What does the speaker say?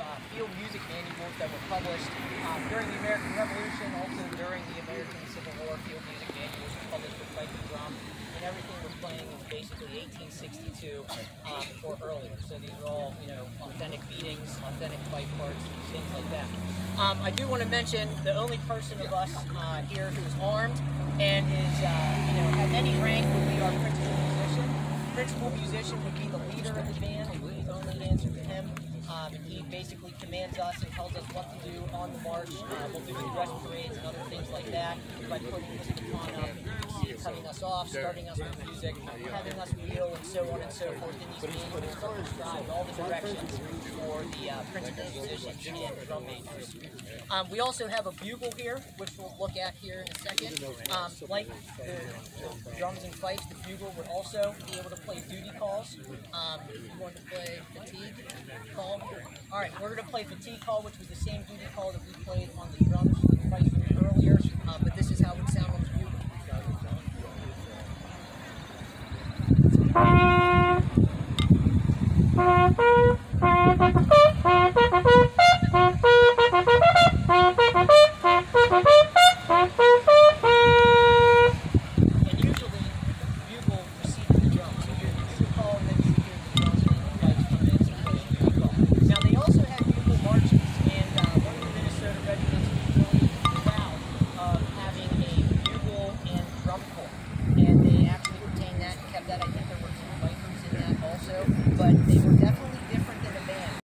uh, field music manuals that were published uh, during the American Revolution, also during the American Civil War. Field music manuals were published with pipe and drum, and everything was playing is basically 1862 um, or earlier. So these are all, you know, authentic beatings, authentic fife parts, things like that. Um, I do want to mention the only person of us uh, here who's armed and is, uh, you know, at any rank would be our principal musician. Principal musician would be the leader of the band. Um, he basically commands us and tells us what to do on the march. Uh, we'll do the dress parades and other things like that by putting this baton up, cutting us off, starting us with music, having us wheel, and so on and so forth. And manuals that describe all the directions for the uh, principal musicians and drum majors. Um, we also have a bugle here, which we'll look at here in a second. Um, like the, drums and fifes, the bugle would also be able to play duty calls. Um, you want to play fatigue. All right, we're going to play fatigue call, which was the same duty call that we played on the drums